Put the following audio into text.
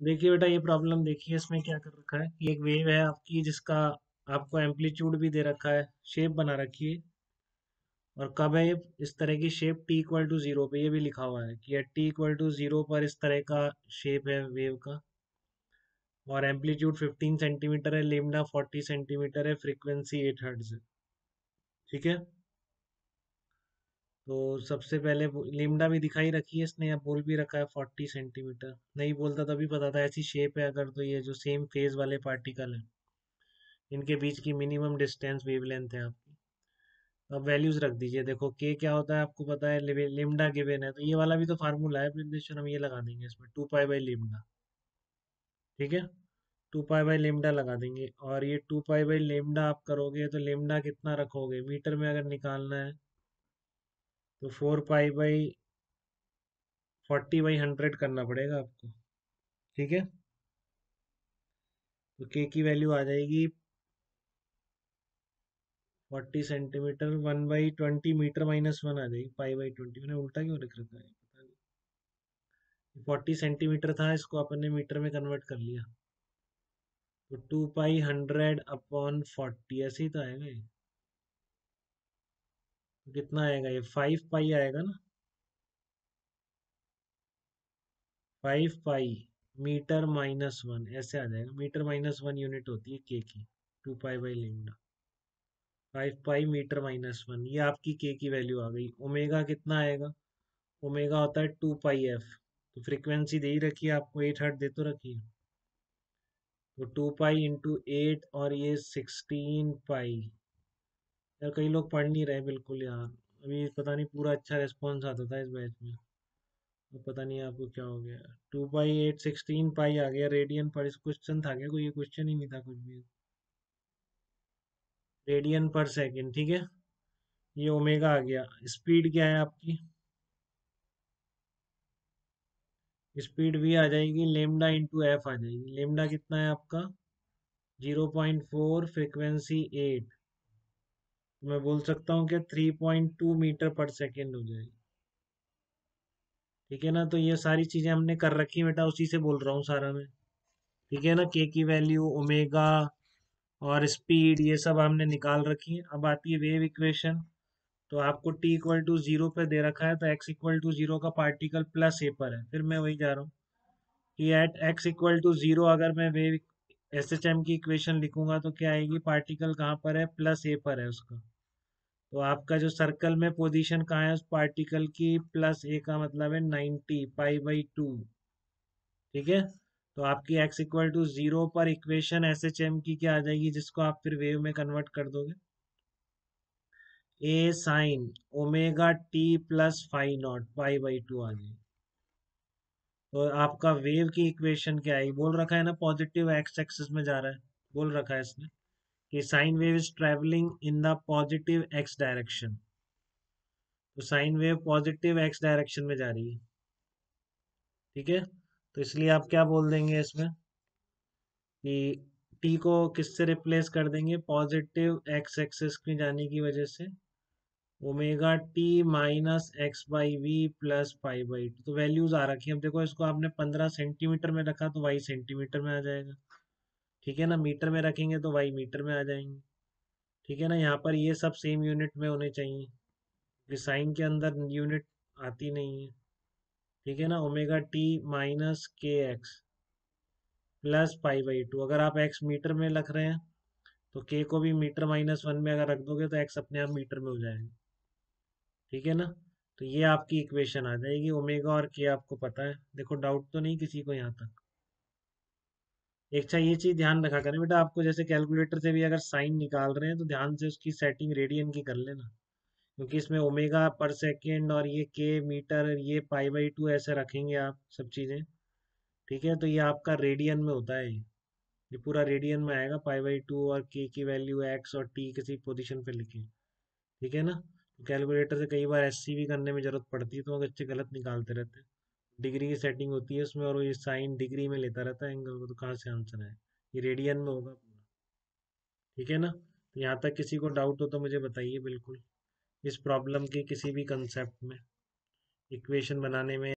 देखिए बेटा, ये प्रॉब्लम देखिए इसमें क्या कर रखा है? कि एक वेव है आपकी जिसका आपको एम्पलीट्यूड भी दे रखा है शेप बना रखी है। और कब है ये? इस तरह की shape T equal to zero पे ये भी लिखा हुआ है कि टी इक्वल टू ज़ीरो पर इस तरह का शेप है वेव का। और एम्पलीट्यूड 15 सेंटीमीटर है लेमडा 40 सेंटीमीटर है फ्रीक्वेंसी 8 हर्ट्ज है। ठीक है? तो सबसे पहले लिमडा भी दिखाई रखी है, इसने या बोल भी रखा है फोर्टी सेंटीमीटर नहीं बोलता तभी पता था, ऐसी शेप है अगर तो ये जो सेम फ़ेज़ वाले पार्टिकल है। इनके बीच की मिनिमम डिस्टेंस वेवलेंथ है आपकी। अब वैल्यूज़ रख दीजिए, देखो के क्या होता है आपको पता है लिमडा गिवेन है तो ये वाला भी तो फार्मूला है प्रिंदेशन हम ये लगा देंगे इसमें टू पाई बाई लिमडा ठीक है? टू पाई बाई लेमडा लगा देंगे, और ये टू पाई बाई लेमडा आप करोगे तो लेमडा कितना रखोगे? मीटर में अगर निकालना है तो four pi by forty by hundred करना पड़ेगा आपको, ठीक है? तो के की वैल्यू आ जाएगी forty centimetre, one by twenty metre minus one आ जाएगी, पाई बाई ट्वेंटी। मैंने उल्टा क्यों लिख रखा है? पता नहीं। फोर्टी सेंटीमीटर था, इसको अपन ने मीटर में कन्वर्ट कर लिया। तो two pi hundred upon forty, ऐसे ही तो आएगा कितना आएगा? ये फाइव पाई आएगा ना? Five pi metre minus one ऐसे आ जाएगा। मीटर माइनस वन यूनिट होती है के की two pi by lambda five pi metre minus one ये आपकी के की वैल्यू आ गई। ओमेगा कितना आएगा? ओमेगा होता है टू पाई एफ़ तो फ्रीक्वेंसी दे ही रखी है आपको एट हर्ट दे तो रखी है। तो टू पाई इंटू एट और ये सिक्सटीन पाई यार कई लोग पढ़ नहीं रहे बिल्कुल यार। अभी पता नहीं पूरा अच्छा रिस्पॉन्स आता था इस बैच में। अब पता नहीं आपको क्या हो गया। Two pi eight, sixteen pi आ गया रेडियन पर इस क्वेश्चन था क्या? कोई ये क्वेश्चन ही नहीं था कुछ भी। रेडियन पर सेकेंड ठीक है? ये ओमेगा आ गया। स्पीड क्या है आपकी? स्पीड भी आ जाएगी लेमडा इंटू एफ़ आ जाएगी। लेमडा कितना है आपका? Zero point four frequency eight तो मैं बोल सकता हूँ कि three point two metre per second हो जाएगी। ठीक है ना? तो ये सारी चीज़ें हमने कर रखी बेटा, उसी से बोल रहा हूँ सारा मैं। ठीक है ना? के की वैल्यू ओमेगा और स्पीड ये सब हमने निकाल रखी है। अब आती है वेव इक्वेशन तो आपको टी इक्वल टू ज़ीरो पे दे रखा है तो एक्स इक्वल टू ज़ीरो का पार्टिकल प्लस ए पर है। फिर मैं वही जा रहा हूँ कि at X equal to zero अगर मैं वेव एस एच एम की इक्वेशन लिखूँगा तो क्या आएगी? पार्टिकल कहाँ पर है? प्लस ए पर है उसका। तो आपका जो सर्कल में पोजीशन कहाँ है, उस पार्टिकल की प्लस ए का मतलब है नाइन्टी पाई बाई टू ठीक है? तो आपकी एक्स इक्वल टू ज़ीरो पर इक्वेशन एस एच एम की क्या आ जाएगी, जिसको आप फिर वेव में कन्वर्ट कर दोगे? A sine omega T plus five naught pi by two आ जाएगी तो आपका वेव की इक्वेशन क्या है? बोल रखा है ना पॉजिटिव एक्स एक्सिस में जा रहा है। बोल रखा है इसने। कि sine wave is travelling in the positive X direction. तो sine wave positive X direction में जा रही है। ठीक है? तो इसलिए आप क्या बोल देंगे इसमें? कि टी को किससे रिप्लेस कर देंगे? पॉजिटिव एक्स एक्सिस में जाने की वजह से। Omega T minus X by V plus five by two. तो वैल्यूज़ आ रखी है। अब देखो, इसको आपने पंद्रह सेंटीमीटर में रखा तो वाई सेंटीमीटर में आ जाएगा। ठीक है ना, मीटर में रखेंगे तो वाई मीटर में आ जाएँगे। ठीक है ना, यहाँ पर ये सब सेम यूनिट में होने चाहिए। क्योंकि साइन के अंदर यूनिट आती नहीं है। ठीक है ना omega T minus K X plus five by two अगर आप एक्स मीटर में रख रहे हैं तो के को भी मीटर माइनस वन में अगर रख दोगे तो एक्स अपने आप मीटर में हो जाएगा। ठीक है ना तो ये आपकी इक्वेशन आ जाएगी। ओमेगा और के आपको पता है। देखो डाउट तो नहीं किसी को यहाँ तक। एक अच्छा ये चीज़ ध्यान रखा करें बेटा, आपको जैसे कैलकुलेटर से भी अगर साइन निकाल रहे हैं तो ध्यान से उसकी सेटिंग रेडियन की कर लेना। क्योंकि इसमें ओमेगा पर सेकेंड और ये के मीटर ये पाई बाई टू ऐसे रखेंगे आप सब चीज़ें। ठीक है तो ये आपका रेडियन में होता है ये। पूरा रेडियन में आएगा पाई बाई टू और के की वैल्यू एक्स और टी किसी पोजिशन पे लिखें। ठीक है ना? कैलकुलेटर से कई बार एस भी करने में ज़रूरत पड़ती है तो बच्चे गलत निकालते रहते हैं। डिग्री की सेटिंग होती है उसमें और ये साइन डिग्री में लेता रहता है एंगल को तो कहाँ से आंसर है? ये रेडियन में होगा पूरा। ठीक है ना? तो यहाँ तक किसी को डाउट हो तो मुझे बताइए, बिल्कुल। इस प्रॉब्लम के किसी भी कंसेप्ट में इक्वेशन बनाने में